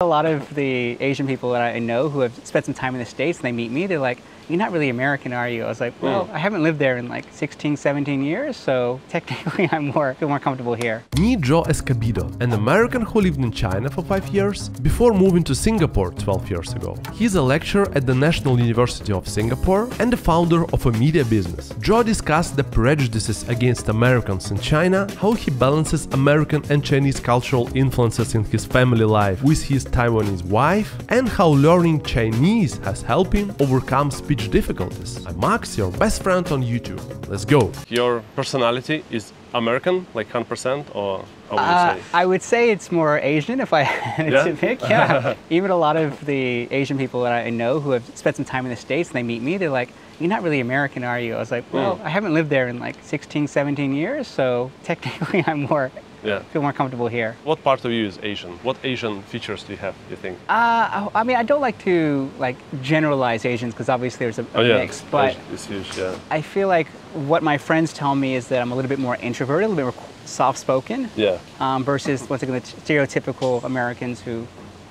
A lot of the Asian people that I know who have spent some time in the States and they meet me, they're like, You're not really American, are you? I was like, hmm. Well, I haven't lived there in like 16, 17 years, so technically I'm more feel more comfortable here. Meet Joe Escobedo, an American who lived in China for 5 years before moving to Singapore 12 years ago. He's a lecturer at the National University of Singapore and the founder of a media business. Joe discussed the prejudices against Americans in China, how he balances American and Chinese cultural influences in his family life with his Taiwanese wife, and how learning Chinese has helped him overcome speech difficulties. I'm Max, your best friend on YouTube. Let's go! Your personality is American, like 100%, or how would Uh, you say? I would say it's more Asian if I had Yeah? to pick. Yeah. Even a lot of the Asian people that I know who have spent some time in the States and they meet me, they're like, You're not really American, are you? I was like, Well, I haven't lived there in like 16, 17 years, so technically I'm more Yeah. feel more comfortable here. What part of you is Asian? What Asian features do you have, do you think? Uh, I mean, I don't like to like generalize Asians because obviously there's a, a oh, yeah. mix, but It's huge, yeah. I feel like what my friends tell me is that I'm a little bit more introverted, a little bit more soft-spoken, Yeah. um, versus once again the stereotypical Americans who,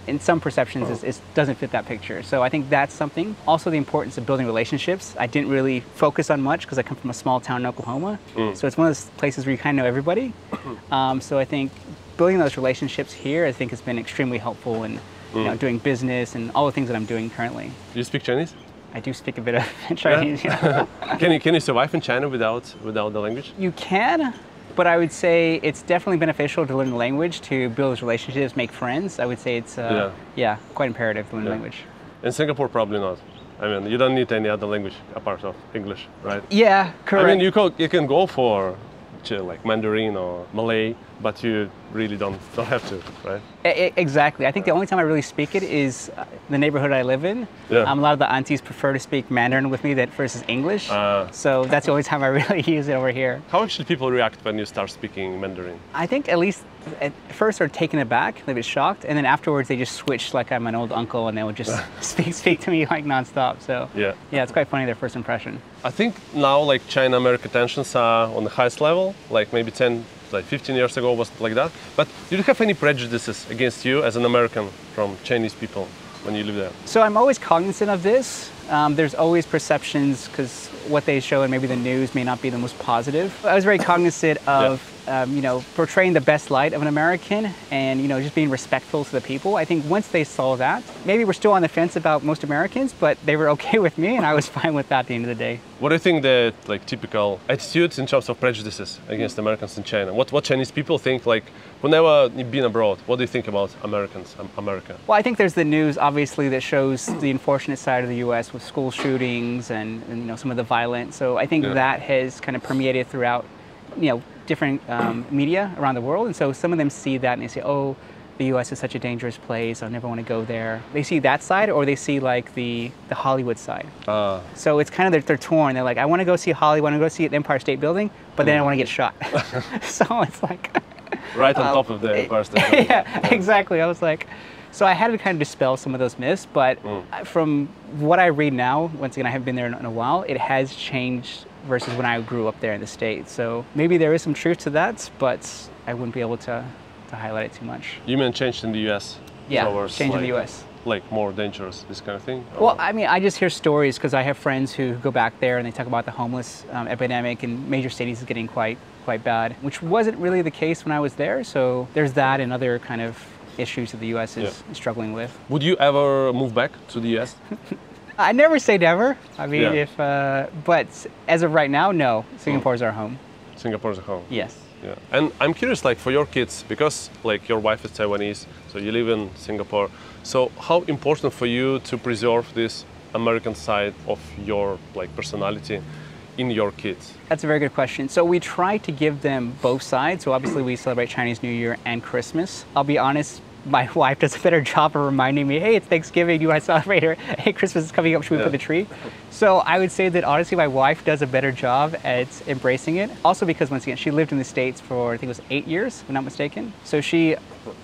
in some perceptions, is, is, doesn't fit that picture. So I think that's something. Also, the importance of building relationships. I didn't really focus on much because I come from a small town in Oklahoma, so it's one of those places where you kind of know everybody. Um, so I think building those relationships here, I think, has been extremely helpful in you know, doing business and all the things that I'm doing currently. Do you speak Chinese? I do speak a bit of Chinese. yeah. can you can you survive in China without without the language? You can, but I would say it's definitely beneficial to learn the language to build relationships, make friends. I would say it's uh, yeah. quite imperative to learn Yeah. language. In Singapore, probably not. I mean, you don't need any other language apart of English, right? Yeah, correct. I mean, you can you can go for like Mandarin or Malay, but you really don't don't have to, right? Exactly. I think the only time I really speak it is uh, the neighborhood I live in. Yeah. Um, a lot of the aunties prefer to speak Mandarin with me that versus English. Ah. so that's the only time I really use it over here. How actually people react when you start speaking Mandarin? I think at least at first they're taken aback, they're a bit shocked, and then afterwards they just switch like I'm an old uncle and they would just speak speak to me like nonstop. So Yeah. yeah, it's quite funny their first impression. I think now like China-America tensions are on the highest level. Like maybe 10, like 15 years ago was like that. But do you have any prejudices against you as an American from Chinese people when you live there? So I'm always cognizant of this. Um, there's always perceptions because what they show in maybe the news may not be the most positive. I was very cognizant of, um, you know, portraying the best light of an American and, you know, just being respectful to the people. I think once they saw that, maybe we're still on the fence about most Americans, but they were okay with me and I was fine with that at the end of the day. What do you think the like typical attitudes in terms of prejudices against Americans in China? What what Chinese people think like whenever you've been abroad? What do you think about Americans, um, America? Well, I think there's the news, obviously, that shows the unfortunate side of the U.S. with school shootings and, and you know some of the violence. So I think Yeah. that has kind of permeated throughout, you know, different um, media around the world. And so some of them see that and they say, "Oh, the U.S. is such a dangerous place. I never want to go there." They see that side, or they see like the the Hollywood side. Uh, So it's kind of they're, they're torn. They're like, "I want to go see Hollywood. I want to go see the Empire State Building, but then I want to get shot." so it's like. right on top of the Empire State Building. yeah, exactly. I was like, so I had to kind of dispel some of those myths. But from what I read now, once again, I haven't been there in, in a while. It has changed versus when I grew up there in the states. So maybe there is some truth to that, but I wouldn't be able to to highlight it too much. You mean changed in the U.S. Yeah, towards, change in the U.S. Like more dangerous, this kind of thing. Well, I mean, I just hear stories because I have friends who go back there and they talk about the homeless um, epidemic in major cities is getting quite quite bad, which wasn't really the case when I was there. So there's that and other kind of issues that the U.S. is Yeah. struggling with. Would you ever move back to the U.S.? I never say never. I mean, Yeah. if uh, but as of right now, no. Singapore is our home. Singapore's a home. Yes. Yeah. And I'm curious, like for your kids, because like your wife is Taiwanese, so you live in Singapore. So how important for you to preserve this American side of your like personality in your kids? That's a very good question. So we try to give them both sides. So obviously we celebrate Chinese New Year and Christmas. I'll be honest, my wife does a better job of reminding me, hey, it's Thanksgiving, you want to celebrate her? Hey, Christmas is coming up, should we put the tree? So I would say that honestly my wife does a better job at embracing it. Also because once again, she lived in the States for I think it was eight years, if I'm not mistaken. So she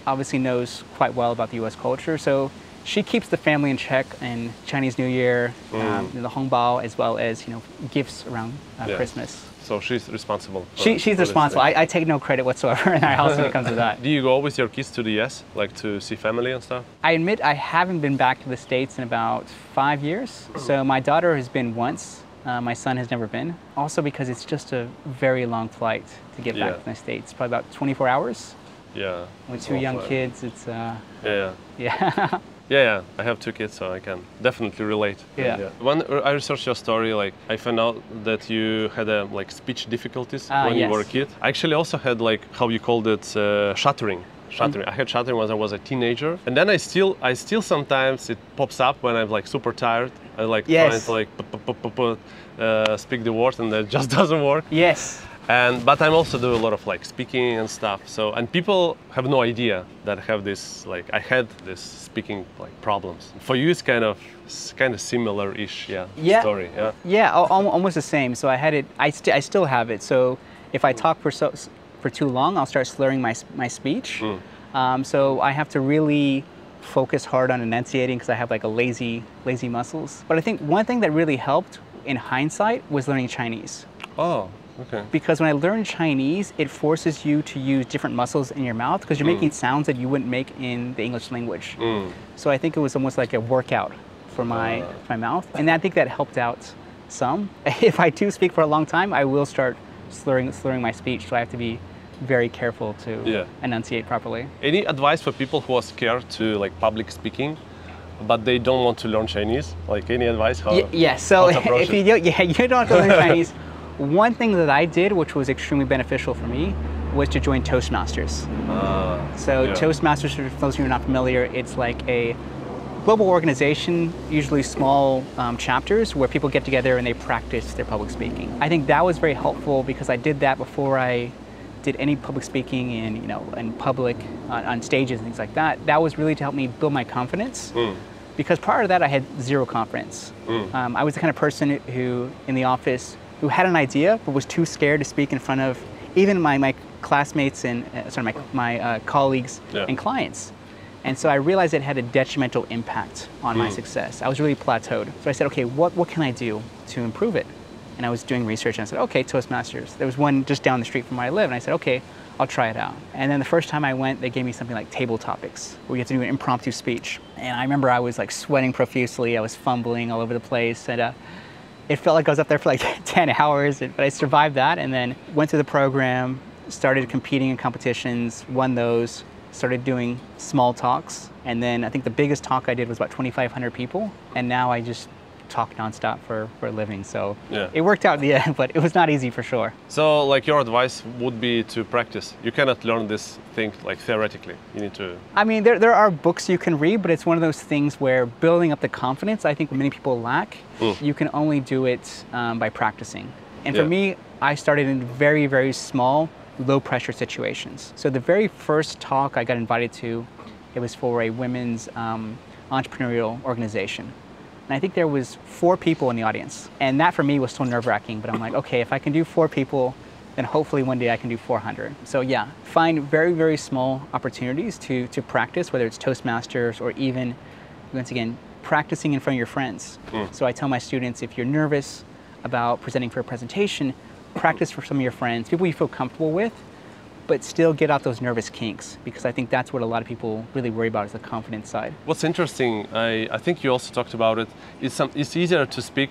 obviously knows quite well about the US culture. So she keeps the family in check in Chinese New Year, um, the Hongbao, as well as you know gifts around uh, Yeah. Christmas. So she's responsible. She, she's responsible. I, I take no credit whatsoever in our house when it comes to that. Do you go with your kids to the US, like to see family and stuff? I admit I haven't been back to the States in about five years. So my daughter has been once. Uh, my son has never been. Also because it's just a very long flight to get back Yeah. to the States. Probably about 24 hours. Yeah. With two young fine. kids, it's, uh, Yeah. yeah. Yeah, yeah. yeah, I have two kids, so I can definitely relate. Yeah. When I researched your story, like I found out that you had a like speech difficulties Ah, when you were a kid. I actually also had like how you called it uh, shattering. Shattering. I had shattering when I was a teenager, and then I still, I still sometimes it pops up when I'm like super tired. I like trying to like p- p- p- p- uh, speak the words, and it just doesn't work. yes. And but I'm also do a lot of like speaking and stuff. So and people have no idea that I have this like I had this speaking like problems. For you, it's kind of it's kind of similar-ish, yeah. Yeah. Story, yeah. Yeah, al- al- almost the same. So I had it. I, st- I still have it. So if I talk for so for too long, I'll start slurring my my speech. Um, so I have to really focus hard on enunciating because I have like a lazy lazy muscles. But I think one thing that really helped in hindsight was learning Chinese. Oh, okay. Because when I learned Chinese, it forces you to use different muscles in your mouth because you're mm. making sounds that you wouldn't make in the English language. Mm. So I think it was almost like a workout for my ah. my mouth, and I think that helped out some. If I do speak for a long time, I will start slurring slurring my speech, so I have to be very careful to Yeah. enunciate properly. Any advice for people who are scared to like public speaking, but they don't want to learn Chinese? Like any advice? How? Y- yes. So if you don't, yeah, you don't have to learn Chinese. One thing that I did, which was extremely beneficial for me, was to join Toastmasters. Ah, So yeah. Toastmasters, for those of you who are not familiar, it's like a global organization, usually small um, chapters, where people get together and they practice their public speaking. I think that was very helpful because I did that before I did any public speaking in you know in public on, on stages and things like that. That was really to help me build my confidence. Because prior to that, I had zero confidence. Um, I was the kind of person who, in the office, who had an idea but was too scared to speak in front of even my, my classmates and uh, sorry, my, my uh, colleagues Yeah. and clients. And so I realized it had a detrimental impact on my success. I was really plateaued. So I said, okay, what, what can I do to improve it? And I was doing research and I said, okay, Toastmasters. There was one just down the street from where I live. And I said, okay, I'll try it out. And then the first time I went, they gave me something like table topics, where you have to do an impromptu speech. And I remember I was like sweating profusely. I was fumbling all over the place. And uh, it felt like I was up there for like 10 hours, but I survived that and then went through the program, started competing in competitions, won those, started doing small talks. And then I think the biggest talk I did was about 2,500 people. And now I just talk nonstop for, for a living. So Yeah. it worked out in the end, but it was not easy for sure. So, like, your advice would be to practice. You cannot learn this thing like theoretically. You need to. I mean, there, there are books you can read, but it's one of those things where building up the confidence, I think many people lack. You can only do it um, by practicing. And for Yeah. me, I started in very, very small, low pressure situations. So the very first talk I got invited to, it was for a women's um, entrepreneurial organization. And I think there was four people in the audience. And that for me was so nerve wracking, but I'm like, okay, if I can do four people, then hopefully one day I can do 400. So yeah, find very, very small opportunities to, to practice, whether it's Toastmasters or even, once again, practicing in front of your friends. Hmm. So I tell my students, if you're nervous about presenting for a presentation, practice for some of your friends, people you feel comfortable with, but still get out those nervous kinks because I think that's what a lot of people really worry about is the confidence side. What's interesting, I, I think you also talked about it, is some, it's easier to speak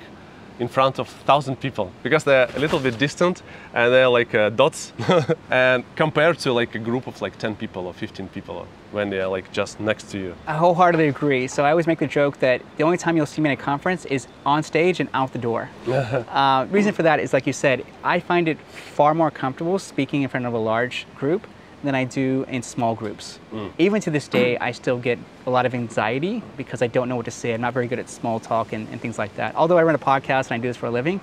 in front of thousand people because they're a little bit distant and they're like uh, dots and compared to like a group of like 10 people or 15 people when they're like just next to you I wholeheartedly agree. So I always make the joke that the only time you'll see me at a conference is on stage and out the door. uh, reason for that is, like you said, I find it far more comfortable speaking in front of a large group than I do in small groups. Even to this day, I still get a lot of anxiety because I don't know what to say. I'm not very good at small talk and, and things like that. Although I run a podcast and I do this for a living,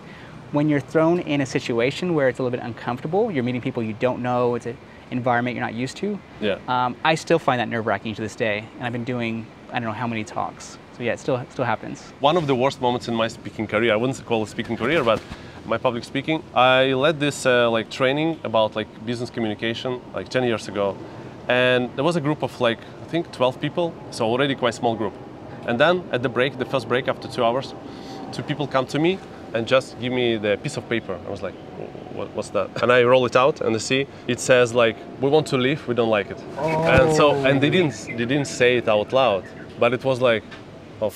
when you're thrown in a situation where it's a little bit uncomfortable, you're meeting people you don't know, it's an environment you're not used to, Yeah. um, I still find that nerve wracking to this day, and I've been doing I don't know how many talks. So yeah, it still it still happens. one of the worst moments in my speaking career. I wouldn't call it speaking career, but my public speaking. I led this uh, like training about like business communication like 10 years ago, and there was a group of like I think 12 people, so already quite small group. And then at the break, the first break after two hours, two people come to me and just give me the piece of paper. I was like, what, what's that? And I roll it out and I see it says like, we want to leave, we don't like it. And so, and they didn't, they didn't say it out loud, but it was like, oh,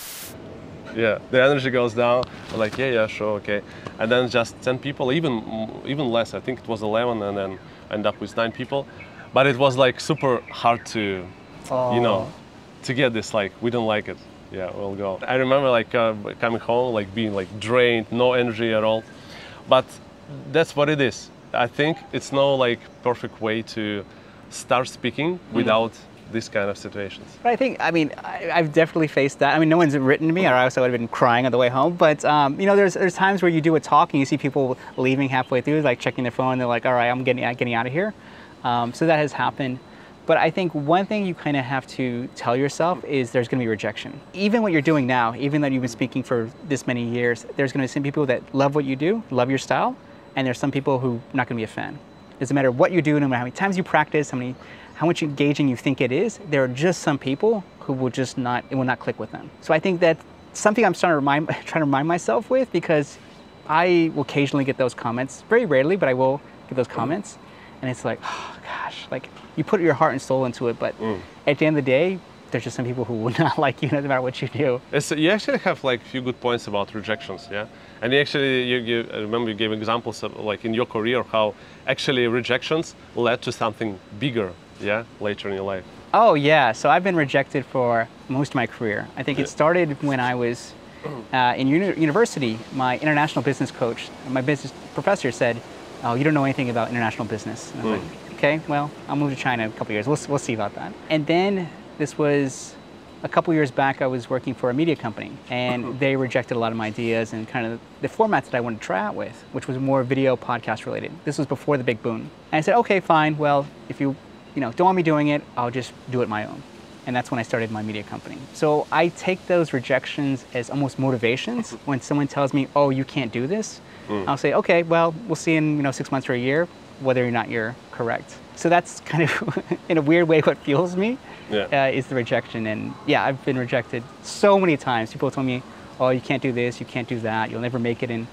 yeah, the energy goes down. I'm like, yeah, yeah, sure, okay. And then just 10 people, even even less. I think it was 11, and then end up with nine people. But it was like super hard to, you know, to get this like we don't like it. Yeah, we'll go. I remember like uh, coming home, like being like drained, no energy at all. But that's what it is. I think it's no like perfect way to start speaking without this kind of situations. I think, I mean, I, I've definitely faced that. I mean, no one's written to me, or else I would have been crying on the way home. But um, you know, there's there's times where you do a talk and you see people leaving halfway through, like checking their phone. They're like, "All right, I'm getting getting out of here." Um, so that has happened. But I think one thing you kind of have to tell yourself is there's going to be rejection. Even what you're doing now, even though you've been speaking for this many years, there's going to be some people that love what you do, love your style, and there's some people who are not going to be a fan. It Doesn't matter what you do, no matter how many times you practice, how many how much engaging you think it is, there are just some people who will just not, it will not click with them. So I think that something I'm trying to remind, trying to remind myself with because I will occasionally get those comments, very rarely, but I will get those mm. comments. And it's like, oh gosh, like you put your heart and soul into it, but mm. at the end of the day, there's just some people who will not like you no matter what you do. It's, you actually have like a few good points about rejections, yeah. And you actually, you, you I remember you gave examples of like in your career how actually rejections led to something bigger, yeah, later in your life. Oh yeah, so I've been rejected for most of my career. I think it started when I was uh, in uni- university. My international business coach, my business professor said, "Oh, you don't know anything about international business." And I was like, "Okay, well, I'll move to China in a couple years. We'll, we'll see about that." And then this was a couple years back. I was working for a media company, and they rejected a lot of my ideas and kind of the formats that I wanted to try out with, which was more video podcast related. This was before the big boom. And I said, "Okay, fine. Well, if you you know, don't want me doing it, I'll just do it my own. And that's when I started my media company. So I take those rejections as almost motivations. When someone tells me, "Oh, you can't do this," I'll say, "Okay, well, we'll see in you know six months or a year whether or not you're correct." So that's kind of, in a weird way, what fuels me Yeah. uh, is the rejection. And yeah, I've been rejected so many times. People told me, "Oh, you can't do this, you can't do that, you'll never make it in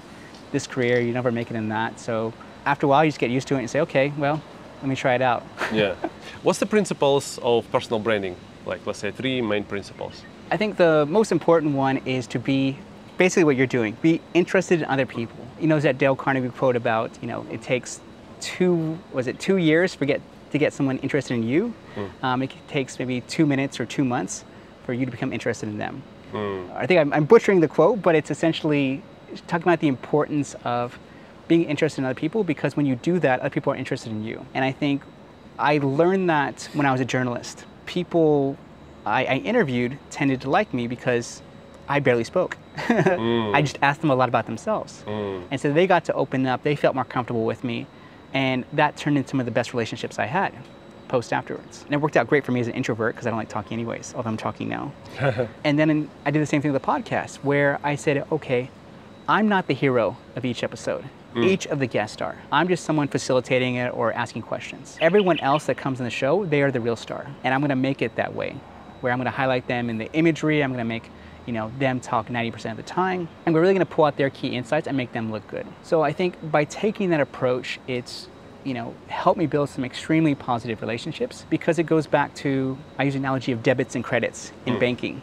this career, you never make it in that." So after a while, you just get used to it and say, "Okay, well, let me try it out." yeah. What's the principles of personal branding? Like, let's say three main principles. I think the most important one is to be basically what you're doing. Be interested in other people. You know that Dale Carnegie quote about you know it takes two was it two years for get to get someone interested in you. Um, it takes maybe two minutes or two months for you to become interested in them. I think I'm, I'm butchering the quote, but it's essentially talking about the importance of being interested in other people because when you do that, other people are interested in you. And I think I learned that when I was a journalist. People I, I interviewed tended to like me because I barely spoke. I mm. just asked them a lot about themselves. Mm. And so they got to open up, they felt more comfortable with me. And that turned into some of the best relationships I had post afterwards. And it worked out great for me as an introvert because I don't like talking anyways, although I'm talking now. and then I did the same thing with the podcast where I said, okay, I'm not the hero of each episode. Mm. Each of the guests are. I'm just someone facilitating it or asking questions. Everyone else that comes in the show, they are the real star. And I'm going to make it that way, where I'm going to highlight them in the imagery. I'm going to make you know them talk 90% of the time, and we're really going to pull out their key insights and make them look good. So I think by taking that approach, it's you know helped me build some extremely positive relationships because it goes back to I use the analogy of debits and credits in mm. banking.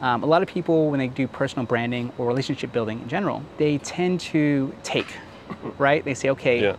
Um, a lot of people, when they do personal branding or relationship building in general, they tend to take, right? They say, okay, Yeah.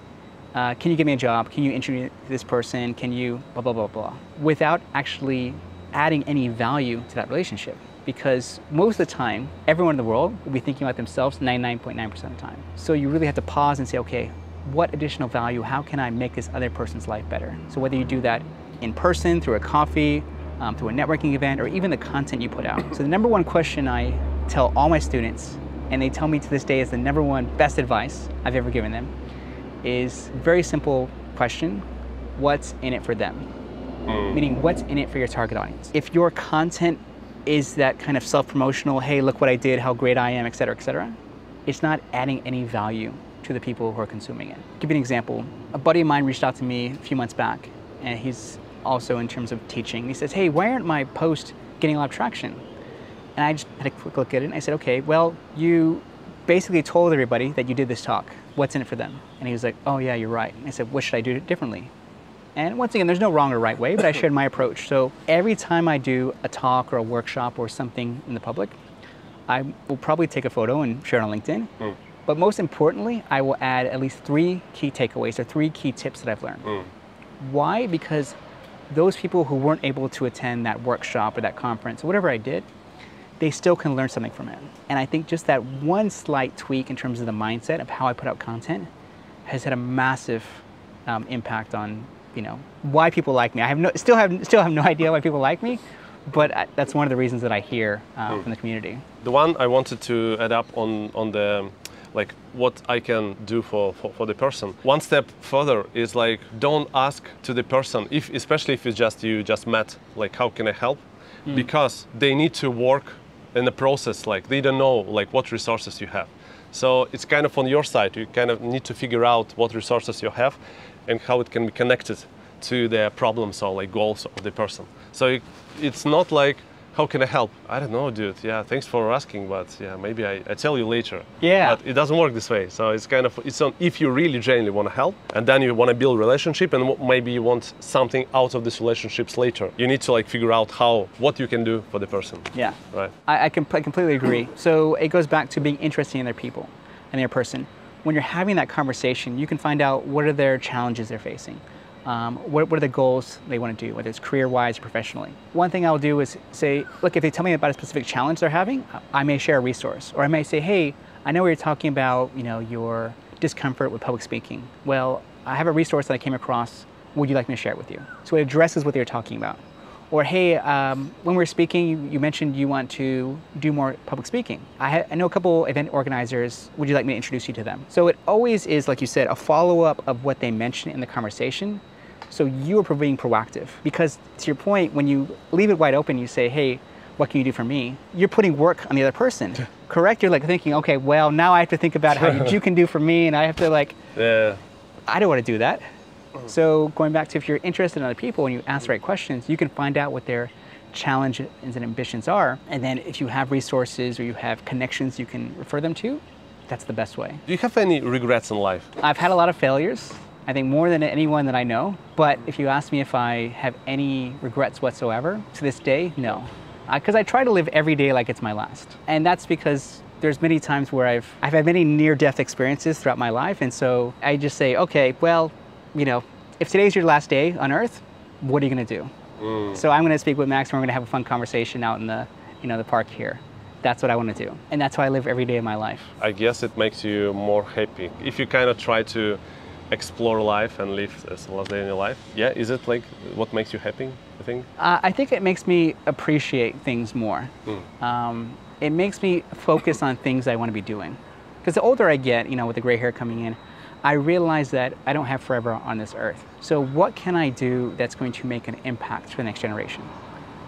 uh, can you give me a job? Can you introduce this person? Can you blah, blah, blah, blah, without actually adding any value to that relationship. Because most of the time, everyone in the world will be thinking about themselves 99.9% of the time. So you really have to pause and say, okay, what additional value, how can I make this other person's life better? So whether you do that in person, through a coffee, um, through a networking event, or even the content you put out. So the number one question I tell all my students, and they tell me to this day is the number one best advice I've ever given them, is very simple question: What's in it for them? Meaning, what's in it for your target audience? If your content is that kind of self-promotional, hey, look what I did, how great I am, et cetera, et cetera, it's not adding any value to the people who are consuming it. give you an example. A buddy of mine reached out to me a few months back, and he's also in terms of teaching. He says, hey, why aren't my posts getting a lot of traction? And I just had a quick look at it and I said, okay, well, you basically told everybody that you did this talk. What's in it for them? And he was like, oh, yeah, you're right. And I said, what should I do differently? And once again, there's no wrong or right way, but I shared my approach. So every time I do a talk or a workshop or something in the public, I will probably take a photo and share it on LinkedIn. Mm. But most importantly, I will add at least three key takeaways or three key tips that I've learned. Mm. Why? Because those people who weren't able to attend that workshop or that conference or whatever I did, they still can learn something from it. And I think just that one slight tweak in terms of the mindset of how I put out content has had a massive um, impact on you know why people like me. I have no, still have still have no idea why people like me, but I, that's one of the reasons that I hear uh, mm. from the community. The one I wanted to add up on on the like what I can do for, for, for, the person. One step further is like don't ask to the person if especially if it's just you just met like how can I help mm. because they need to work in the process like they don't know like what resources you have. So it's kind of on your side. You kind of need to figure out what resources you have and how it can be connected to the problems or like goals of the person. So it, it's not like how can I help? I don't know, dude. Yeah, thanks for asking, but yeah, maybe I, I tell you later. Yeah. But it doesn't work this way. So it's kind of it's on if you really genuinely want to help, and then you want to build relationship, and maybe you want something out of these relationships later. You need to like figure out how what you can do for the person. Yeah. Right. I, I, I completely agree. so it goes back to being interested in their people and their person. When you're having that conversation, you can find out what are their challenges they're facing um, what, what, are the goals they want to do, whether it's career-wise or professionally. One thing I'll do is say, look, if they tell me about a specific challenge they're having, I may share a resource. Or I may say, hey, I know you're talking about you know, your discomfort with public speaking. Well, I have a resource that I came across. Would you like me to share it with you? So it addresses what they're talking about. Or, hey, um, when we were speaking, you, you, mentioned you want to do more public speaking. I, I, know a couple event organizers. Would you like me to introduce you to them? So it always is, like you said, a follow up of what they mentioned in the conversation. So you are being proactive. Because to your point, when you leave it wide open, you say, hey, what can you do for me? You're putting work on the other person. Correct? You're like thinking, okay, well, now I have to think about how you can do for me, and I have to like, yeah. I don't want to do that. Mm-hmm. So going back to if you're interested in other people and you ask the right questions, you can find out what their challenges and ambitions are. And then if you have resources or you have connections you can refer them to, that's the best way. Do you have any regrets in life? I've had a lot of failures. I think more than anyone that I know. But if you ask me if I have any regrets whatsoever, to this day, no. Because I, I try to live every day like it's my last. And that's because there's many times where I've, I've had many near-death experiences throughout my life. And so I just say, okay, well, you know, if today's your last day on Earth, what are you going to do? Mm. So I'm going to speak with Max, and we're going to have a fun conversation out in the, you know, the park here. That's what I want to do, and that's how I live every day of my life. I guess it makes you more happy if you kind of try to explore life and live as the last day in your life. Yeah, is it like what makes you happy? I think. Uh, I think it makes me appreciate things more. Mm. Um, it makes me focus on things I want to be doing. Because the older I get, you know, with the gray hair coming in, I realize that I don't have forever on this earth. So what can I do that's going to make an impact for the next generation?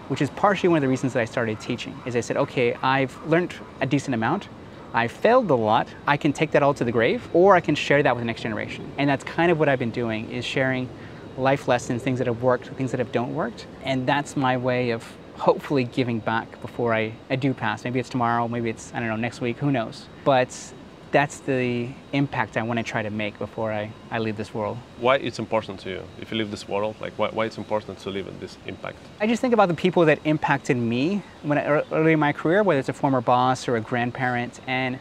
Which is partially one of the reasons that I started teaching, is I said, okay, I've learned a decent amount, I failed a lot, I can take that all to the grave, or I can share that with the next generation. And that's kind of what I've been doing, is sharing life lessons, things that have worked, things that have don't worked. And that's my way of hopefully giving back before I, I do pass. Maybe it's tomorrow, maybe it's, I don't know, next week, who knows. But that's the impact I want to try to make before I, I leave this world. Why it's important to you if you leave this world? Like why, why it's important to leave this impact? I just think about the people that impacted me when I, early in my career, whether it's a former boss or a grandparent, and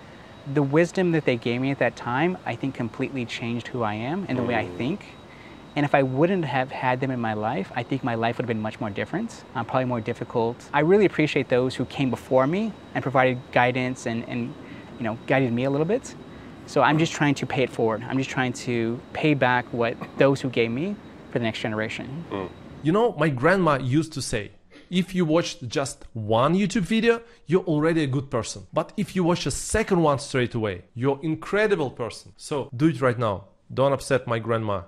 the wisdom that they gave me at that time, I think completely changed who I am and the mm. way I mm. think. And if I wouldn't have had them in my life, I think my life would have been much more different, uh, probably more difficult. I really appreciate those who came before me and provided guidance and, and you know, guided me a little bit. So I'm just trying to pay it forward. I'm just trying to pay back what those who gave me for the next generation. Mm. You know, my grandma used to say, if you watched just one YouTube video, you're already a good person. But if you watch a second one straight away, you're incredible person. So do it right now. Don't upset my grandma.